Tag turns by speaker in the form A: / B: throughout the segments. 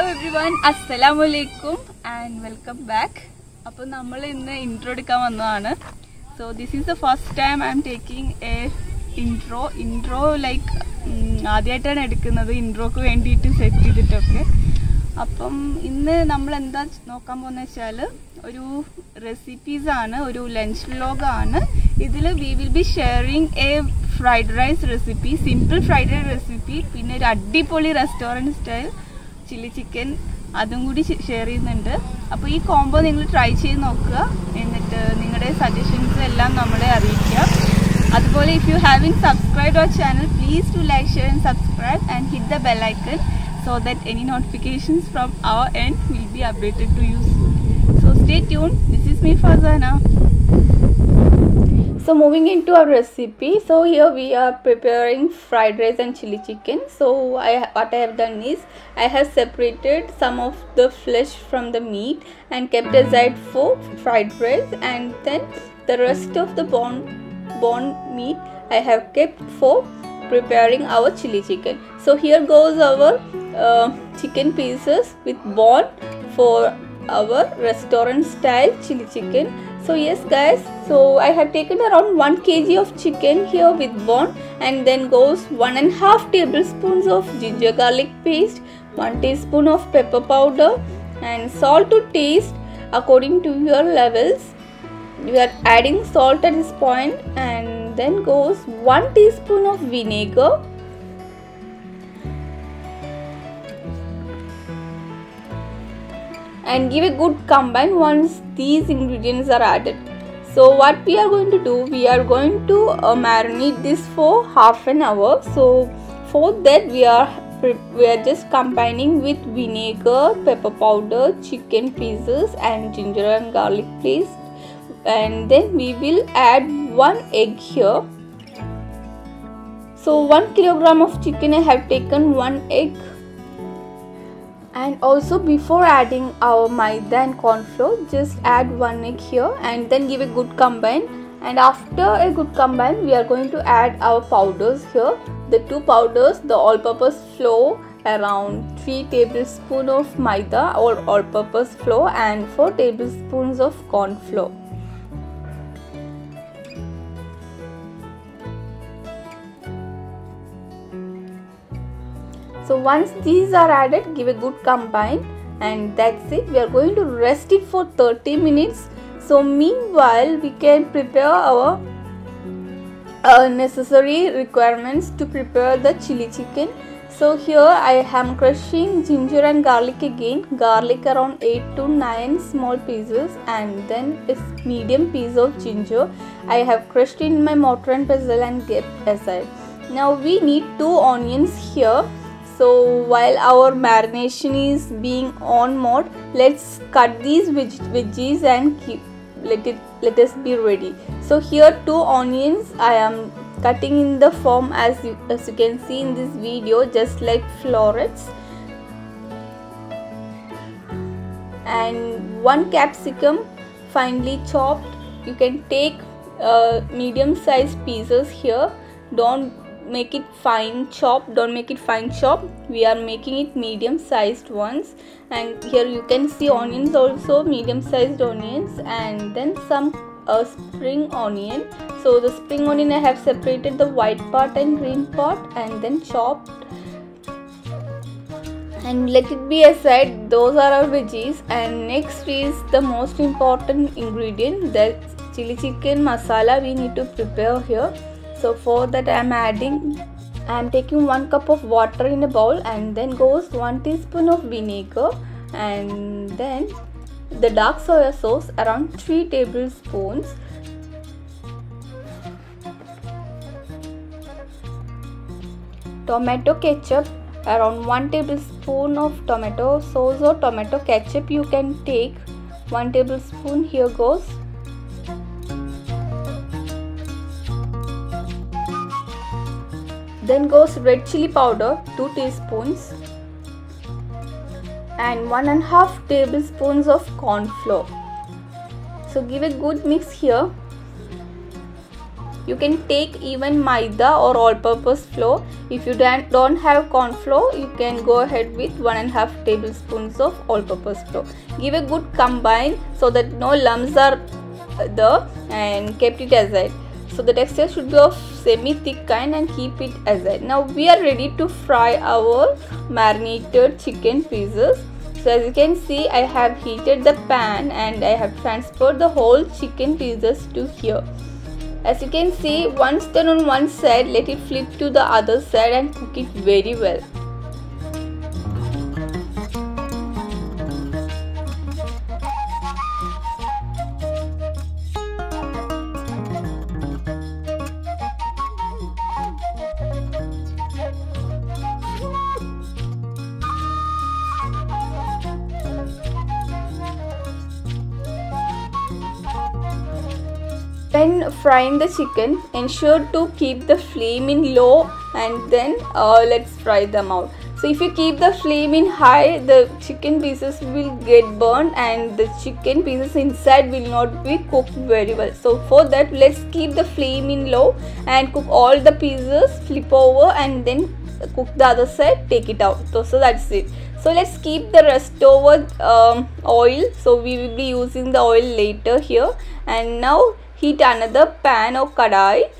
A: Every one അസ്സലാമലൈക്കും and welcome back അപ്പോൾ നമ്മൾ ഇന്ന് ഇൻട്രോ എടുക്കാൻ വന്നതാണ്. So this is the first time I'm taking a intro intro like ആദ്യമായിട്ടാണ് എടുക്കുന്നത്. ഇൻട്രോക്ക് വേണ്ടിയിട്ട് സെറ്റ് ചെയ്തിട്ടൊക്കെ. അപ്പം ഇന്ന് നമ്മൾ എന്താ നോക്കാൻ പോകുന്നത് വെച്ചാൽ ഒരു റെസിപ്പീസ് ആണ് ഒരു ലഞ്ച് വ്ലോഗാണ് ഇതിൽ we will be sharing a fried rice recipe simple fried rice recipe പിന്നെ ഒരു അടിപൊളി റെസ്റ്റോറന്റ് സ്റ്റൈൽ ചില്ലി ചിക്കൻ അതും കൂടി ഷെയർ ചെയ്യുന്നുണ്ട് അപ്പോൾ ഈ കോംബോ നിങ്ങൾ ട്രൈ ചെയ്ത് നോക്കുക എന്നിട്ട് നിങ്ങളുടെ സജഷൻസ് എല്ലാം നമ്മളെ അറിയിക്കുക അതുപോലെ if you having subscribe our channel please to like share and subscribe and hit the bell icon so that any notifications from our end will be updated to you stay stay tuned. This is me Fazana. So moving into our recipe, so here we are preparing fried rice and chili chicken. So I what I have done is I have separated some of the flesh from the meat and kept aside for fried rice, and then the rest of the bone bone meat I have kept for preparing our chili chicken. So here goes our uh, chicken pieces with bone for our restaurant style chili chicken so yes guys. So i have taken around 1 kg of chicken here with bone and then goes one and half tablespoons of ginger garlic paste 1 teaspoon of pepper powder and salt to taste according to your levels. We are adding salt at this point and then goes 1 teaspoon of vinegar and give a good combine once these ingredients are added. So what we are going to do we are going to uh, marinate this for half an hour. So for that we are we are just combining with vinegar pepper powder chicken pieces and ginger and garlic paste. And then we will add one egg here. So 1 kilogram of chicken i have taken one egg and also before adding our maida and corn flour just add one egg here and then give a good combine. And after a good combine we are going to add our powders here. The two powders the all purpose flour around 3 tablespoon of maida or all purpose flour and 4 tablespoons of corn flour so once these are added give a good combine and that's it. We are going to rest it for 30 minutes. So meanwhile we can prepare our uh, necessary requirements to prepare the chili chicken. So here i am crushing ginger and garlic again. Garlic around 8 to 9 small pieces and then a medium piece of ginger. I have crushed in my mortar and pestle and kept aside. Now we need two onions here so while our marination is being on mode let's cut these veg- veggies and keep let it let us be ready. So here two onions i am cutting in the form as you, as you can see in this video just like florets. And one capsicum finely chopped. You can take uh, medium sized pieces here. Don't make it fine chop. Don't make it fine chop. We are making it medium sized ones. And here you can see onions also medium sized onions. And then some uh, spring onion. So the spring onion i have separated the white part and green part and then chopped. And let it be aside those are our veggies. And next is the most important ingredient that's chili chicken masala we need to prepare here so for that i am adding i am taking one cup of water in a bowl and then goes one teaspoon of vinegar and then the dark soya sauce around 3 tablespoons. Tomato ketchup around 1 tablespoon of tomato sauce or tomato ketchup you can take. 1 tablespoon here goes then goes red chili powder 2 teaspoons. And 1 and half tablespoons of corn flour so give a good mix here. You can take even maida or all-purpose flour. If you don't, don't have corn flour you can go ahead with 1 and half tablespoons of all-purpose flour. Give a good combine so that no lumps are there and kept it aside so the texture should be of semi thick kind and keep it aside now we are ready to fry our marinated chicken pieces. So as you can see I have heated the pan and I have transferred the whole chicken pieces to here. As you can see once done on one side let it flip to the other side and cook it very well when frying the chicken ensure to keep the flame in low and then uh, let's fry them out. So if you keep the flame in high the chicken pieces will get burned and the chicken pieces inside will not be cooked very well. So for that let's keep the flame in low and cook all the pieces flip over and then cook the other side take it out. So, so that's it so let's keep the rest over um, oil. So we will be using the oil later here. And now heat another pan or kadai.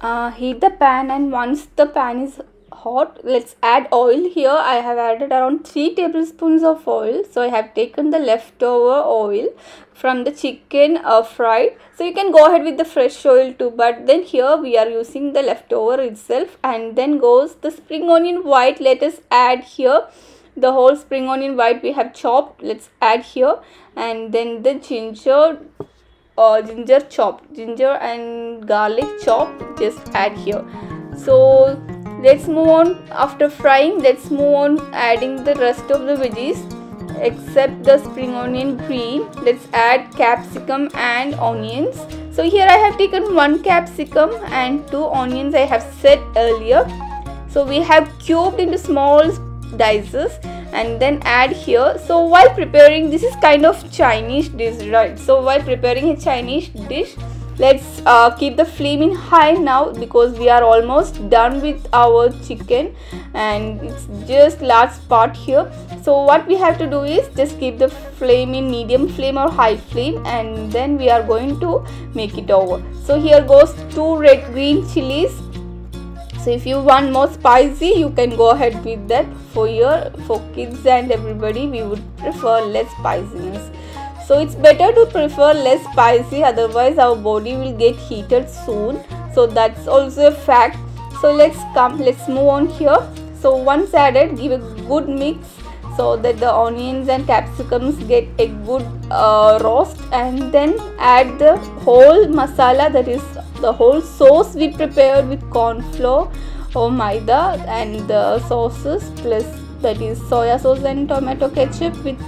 A: Uh, heat the pan and once the pan is hot let's add oil here. I have added around 3 tablespoons of oil. So i have taken the leftover oil from the chicken uh, fried. So you can go ahead with the fresh oil too but then here we are using the leftover itself. And then goes the spring onion white let us add here the whole spring onion white we have chopped. Let's add here. And then the ginger uh, ginger chopped ginger and garlic chopped just add here. So let's move on. After frying let's move on adding the rest of the veggies except the spring onion green let's add capsicum and onions. So here i have taken one capsicum and two onions i have said earlier. So we have cubed into small dices and then add here. So while preparing this is kind of chinese dish right? So while preparing a chinese dish let's uh, keep the flame in high now because we are almost done with our chicken and it's just last part here. So what we have to do is just keep the flame in medium flame or high flame and then we are going to make it over. So here goes two red green chilies so if you want more spicy you can go ahead with that. For your for kids and everybody we would prefer less spiciness. So it's better to prefer less spicy otherwise our body will get heated soon. So that's also a fact. So let's come let's move on here. So once added give a good mix so that the onions and capsicums get a good uh, roast. And then add the whole masala that is the whole sauce we prepared with corn flour or maida and the sauces plus that is soya sauce and tomato ketchup with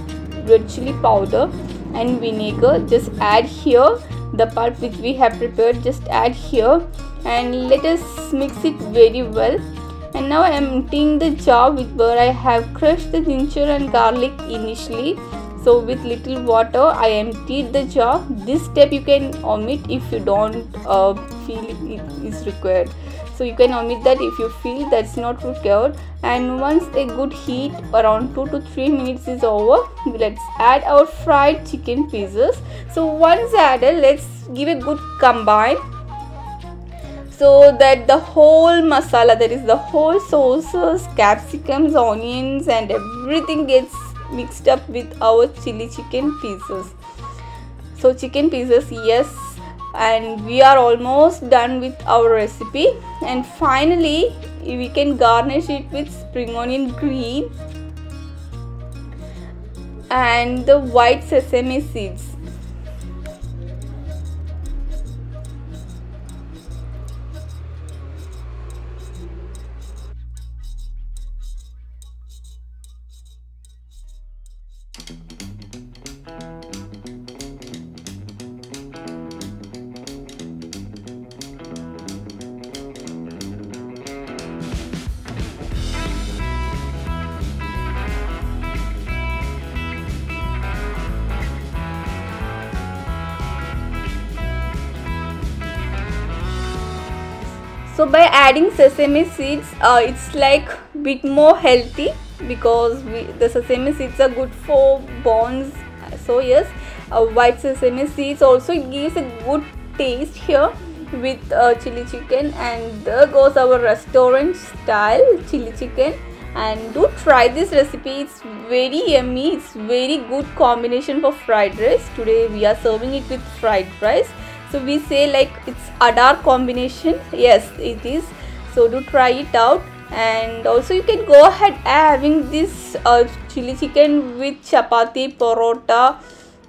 A: red chili powder and vinegar. Just add here the pulp which we have prepared. Just add here and let us mix it very well. And now I am emptying the jar with where I have crushed the ginger and garlic initially so with little water i emptied the jar. This step you can omit if you don't uh, feel it is required. So you can omit that if you feel that's not required. And once a good heat around 2 to 3 minutes is over let's add our fried chicken pieces. So once added let's give a good combine. So that the whole masala that is the whole sauces capsicums onions and everything gets mixed up with our chili chicken pieces. So chicken pieces yes. And we are almost done with our recipe. And finally we can garnish it with spring onion green and the white sesame seeds so by adding sesame seeds uh, it's like bit more healthy because we, the sesame seeds are good for bones. So yes uh, white sesame seeds also gives a good taste here with uh, chili chicken. And there goes our restaurant style chili chicken. And do try this recipe. It's very yummy. It's very good combination for fried rice. Today we are serving it with fried rice so we say like it's adar combination. Yes it is. So do try it out. And also you can go ahead having this uh, chili chicken with chapati parota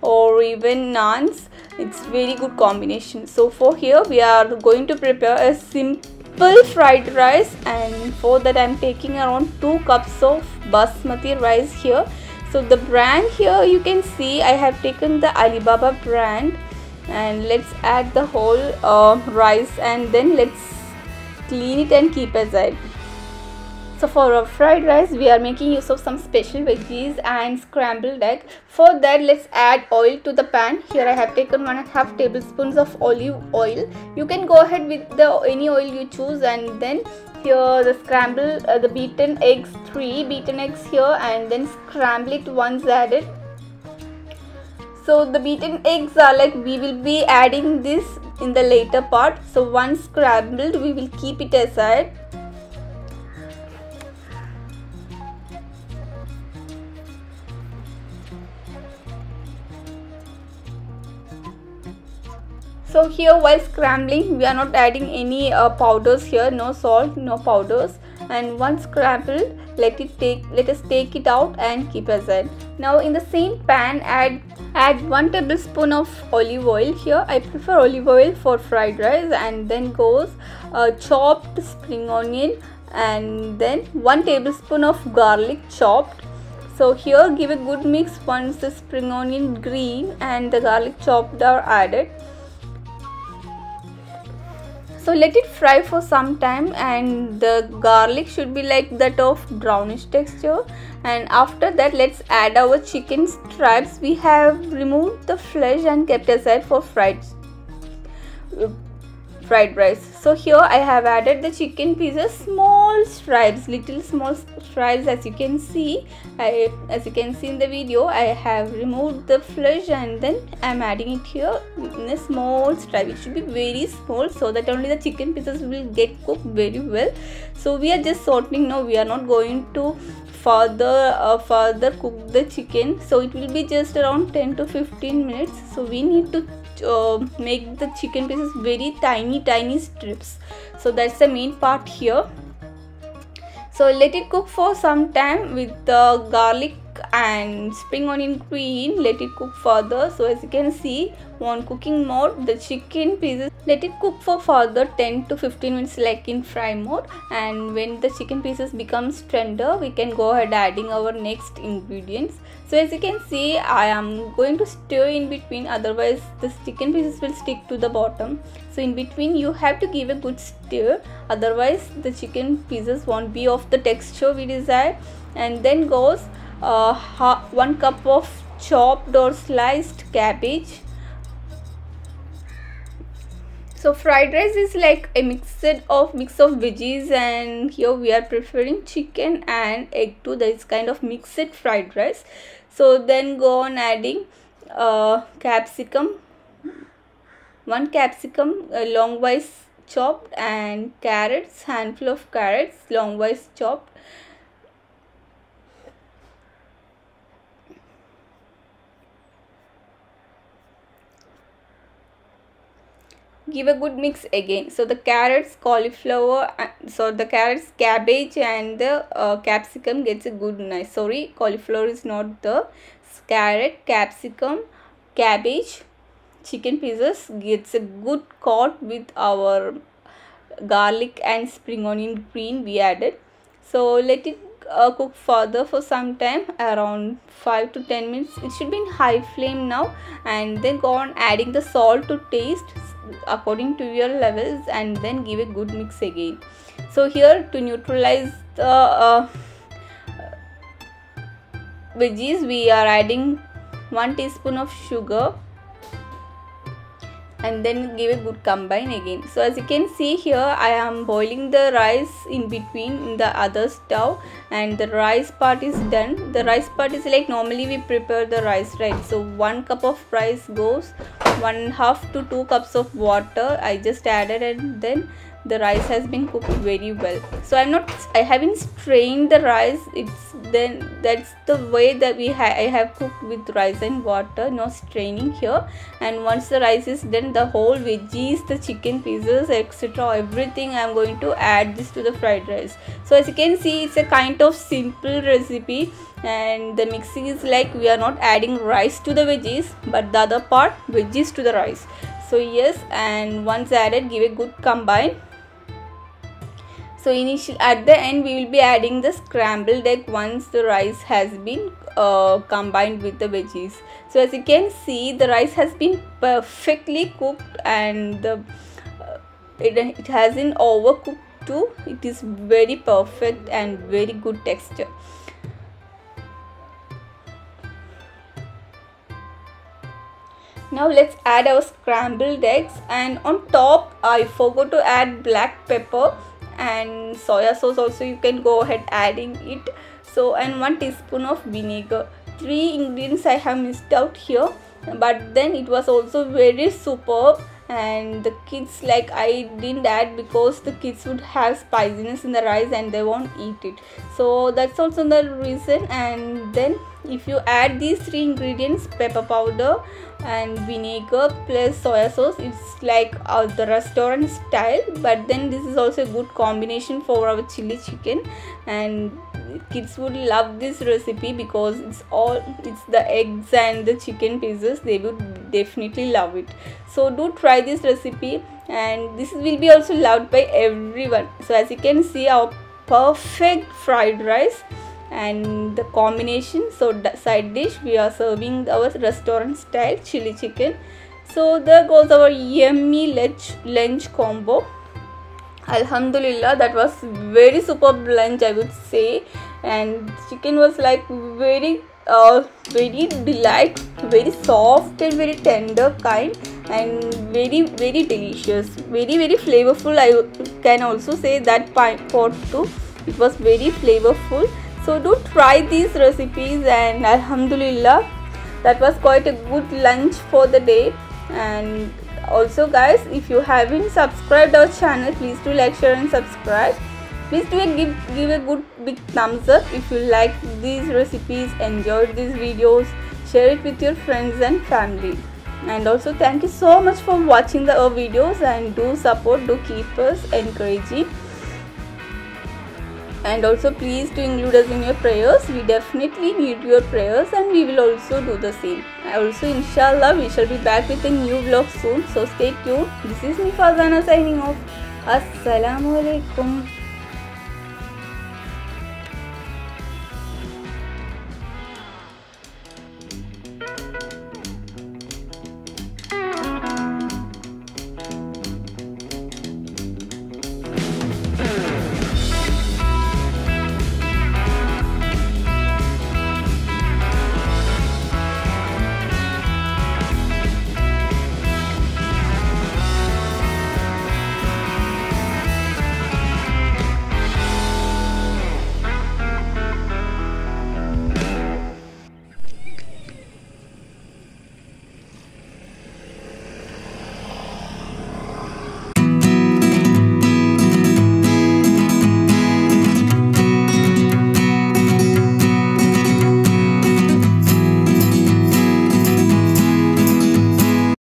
A: or even naans. It's very good combination. So for here we are going to prepare a simple fried rice. And for that i'm taking around 2 cups of basmati rice here. So the brand here you can see i have taken the alibaba brand and let's add the whole uh, rice and then let's clean it and keep aside so for our fried rice we are making use of some special veggies and scrambled egg. For that let's add oil to the pan. Here i have taken one and a half tablespoons of olive oil. You can go ahead with the any oil you choose and then here the scramble uh, the beaten eggs three beaten eggs here and then scramble it once added so the beaten eggs are like we will be adding this in the later part. So once scrambled we will keep it aside. So here while scrambling we are not adding any uh, powders here. No salt no powders. And once scrambled let it take let us take it out and keep aside. Now in the same pan add add one tablespoon of olive oil here. I prefer olive oil for fried rice and then goes uh, chopped spring onion and then one tablespoon of garlic chopped. So here give a good mix once the spring onion green and the garlic chopped are added so let it fry for some time and the garlic should be like that of brownish texture. And after that let's add our chicken strips. We have removed the flesh and kept aside for fried fried rice. So here i have added the chicken pieces small stripes little small stripes as you can see. I, as you can see in the video i have removed the flesh and then i'm adding it here in a small stripe. It should be very small so that only the chicken pieces will get cooked very well. So we are just sorting. Now we are not going to further uh, further cook the chicken. So it will be just around 10 to 15 minutes. So we need to uh, make the chicken pieces very tiny tiny strips. So that's the main part here. So let it cook for some time with the garlic and spring onion green let it cook further. So as you can see on cooking mode the chicken pieces let it cook for further 10 to 15 minutes like in fry mode. And when the chicken pieces becomes tender we can go ahead adding our next ingredients. So as you can see i am going to stir in between otherwise the chicken pieces will stick to the bottom. So in between you have to give a good stir otherwise the chicken pieces won't be of the texture we desire. And then goes uh, one cup of chopped or sliced cabbage. So fried rice is like a mixed of mix of veggies and here we are preferring chicken and egg to this kind of mixed fried rice. So then go on adding uh, capsicum. One capsicum uh, longwise chopped and carrots handful of carrots longwise chopped give a good mix again. So the carrots cauliflower so the carrots cabbage and the uh, capsicum gets a good nice sorry cauliflower is not the carrot capsicum cabbage chicken pieces gets a good coat with our garlic and spring onion green we added. So let it uh, cook further for some time around 5 to 10 minutes. It should be in high flame now and then go on adding the salt to taste according to your levels and then give a good mix again. So here to neutralize the uh, veggies we are adding 1 teaspoon of sugar and then give a good combine again. So as you can see here i am boiling the rice in between in the other stove and the rice part is done. The rice part is like normally we prepare the rice right? So one cup of rice goes one half to two cups of water. I just added and then the rice has been cooked very well. So i'm not i haven't strained the rice. It's then that's the way that we ha- i have cooked with rice and water no straining here. And once the rice is done the whole veggies the chicken pieces etc everything i'm going to add this to the fried rice. So as you can see it's a kind of simple recipe. And the mixing is like we are not adding rice to the veggies but the other part veggies to the rice. So yes and once added give a good combine so initial at the end we will be adding the scrambled egg once the rice has been uh, combined with the veggies. So as you can see the rice has been perfectly cooked and the, uh, it, it hasn't overcooked too. It is very perfect and very good texture. Now let's add our scrambled eggs. And on top i forgot to add black pepper and soya sauce also you can go ahead adding it. So and one teaspoon of vinegar. Three ingredients i have missed out here but then it was also very superb and the kids like i didn't add because the kids would have spiciness in the rice and they won't eat it. So that's also the reason. And then if you add these three ingredients pepper powder and vinegar plus soya sauce it's like uh, the restaurant style. But then this is also a good combination for our chili chicken. And kids would love this recipe because it's all it's the eggs and the chicken pieces. They would definitely love it. So do try this recipe and this will be also loved by everyone. So as you can see our perfect fried rice and the combination. So side dish we are serving our restaurant style chili chicken. So there goes our yummy lunch lunch combo. Alhamdulillah that was very superb lunch i would say. And chicken was like very uh, very delight very soft and very tender kind and very very delicious. Very very flavorful i can also say that pot too. It was very flavorful. So do try these recipes and alhamdulillah that was quite a good lunch for the day. And also guys if you haven't subscribed our channel please do like share and subscribe please do a give give a good big thumbs up if you like these recipes enjoyed these videos share it with your friends and family. And also thank you so much for watching the our videos and do support do keep us encouraging. And also please to include us in your prayers. We definitely need your prayers and we will also do the same. Also inshallah we shall be back with a new vlog soon. So stay tuned. This is me Fazana signing off. Assalamu alaikum